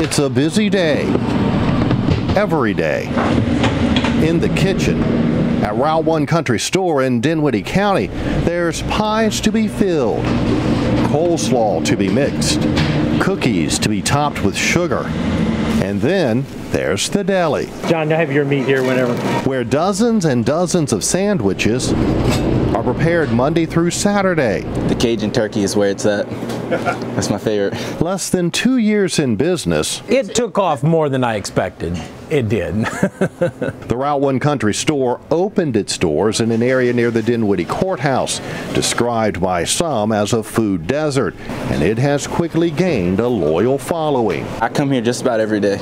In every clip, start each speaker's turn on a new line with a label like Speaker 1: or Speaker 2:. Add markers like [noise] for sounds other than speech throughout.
Speaker 1: It's a busy day, every day. In the kitchen, at Route 1 Country Store in Dinwiddie County, there's pies to be filled, coleslaw to be mixed, cookies to be topped with sugar, and then there's the deli,
Speaker 2: John, I have your meat here whenever.
Speaker 1: where dozens and dozens of sandwiches are prepared Monday through Saturday.
Speaker 3: The Cajun turkey is where it's at. [laughs] That's my favorite.
Speaker 1: Less than two years in business,
Speaker 2: It took off more than I expected. It did. [laughs]
Speaker 1: The Route 1 Country Store opened its doors in an area near the Dinwiddie Courthouse, described by some as a food desert, and it has quickly gained a loyal following.
Speaker 3: I come here just about every day,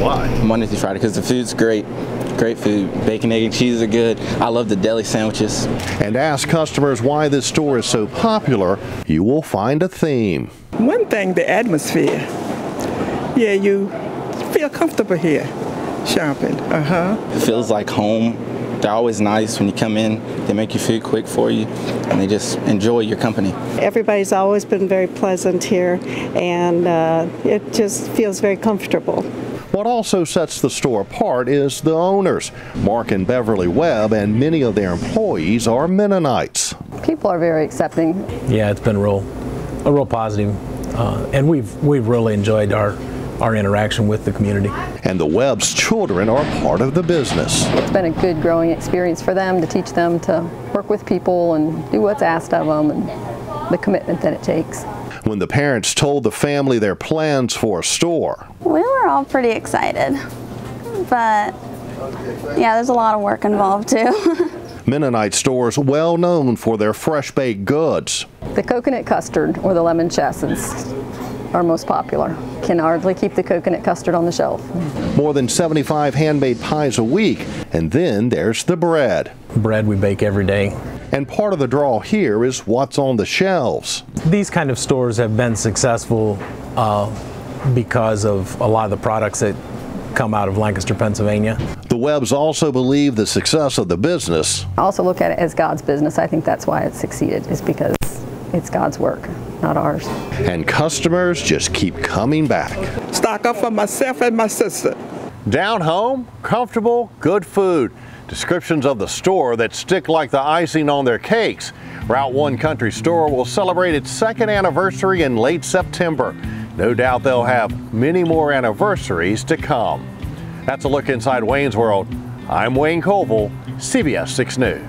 Speaker 1: Why?
Speaker 3: Monday through Friday, because the food's great. Great food. Bacon, egg, and cheese are good. I love the deli sandwiches.
Speaker 1: And ask customers why this store is so popular, you will find a theme.
Speaker 4: One thing, the atmosphere. Yeah, you feel comfortable here shopping. Uh huh.
Speaker 3: It feels like home. They're always nice when you come in. They make your food quick for you, and they just enjoy your company.
Speaker 5: Everybody's always been very pleasant here, and uh, it just feels very comfortable.
Speaker 1: What also sets the store apart is the owners. Mark and Beverly Webb and many of their employees are Mennonites.
Speaker 6: People are very accepting.
Speaker 2: yeah, it's been real, a real positive, uh, and we've we've really enjoyed our our interaction with the community.
Speaker 1: And the Webb's children are part of the business.
Speaker 6: It's been a good growing experience for them to teach them to work with people and do what's asked of them and the commitment that it takes.
Speaker 1: When the parents told the family their plans for a store,
Speaker 7: We were all pretty excited, but yeah, there's a lot of work involved too. [laughs]
Speaker 1: Mennonite stores well known for their fresh baked goods.
Speaker 6: The coconut custard or the lemon chassis are most popular. Can hardly keep the coconut custard on the shelf.
Speaker 1: More than 75 handmade pies a week. And then there's the bread.
Speaker 2: Bread we bake every day.
Speaker 1: And part of the draw here is what's on the shelves.
Speaker 2: These kind of stores have been successful uh, because of a lot of the products that come out of Lancaster, Pennsylvania.
Speaker 1: The Webbs also believe the success of the business
Speaker 6: I also look at it as God's business. I think that's why it's succeeded, is because it's God's work, not ours.
Speaker 1: and customers just keep coming back.
Speaker 4: Stock up for myself and my sister.
Speaker 1: Down home, comfortable, good food. Descriptions of the store that stick like the icing on their cakes. Route 1 Country Store will celebrate its second anniversary in late September. No doubt they'll have many more anniversaries to come. That's a look inside Wayne's World. I'm Wayne Covil, CBS 6 News.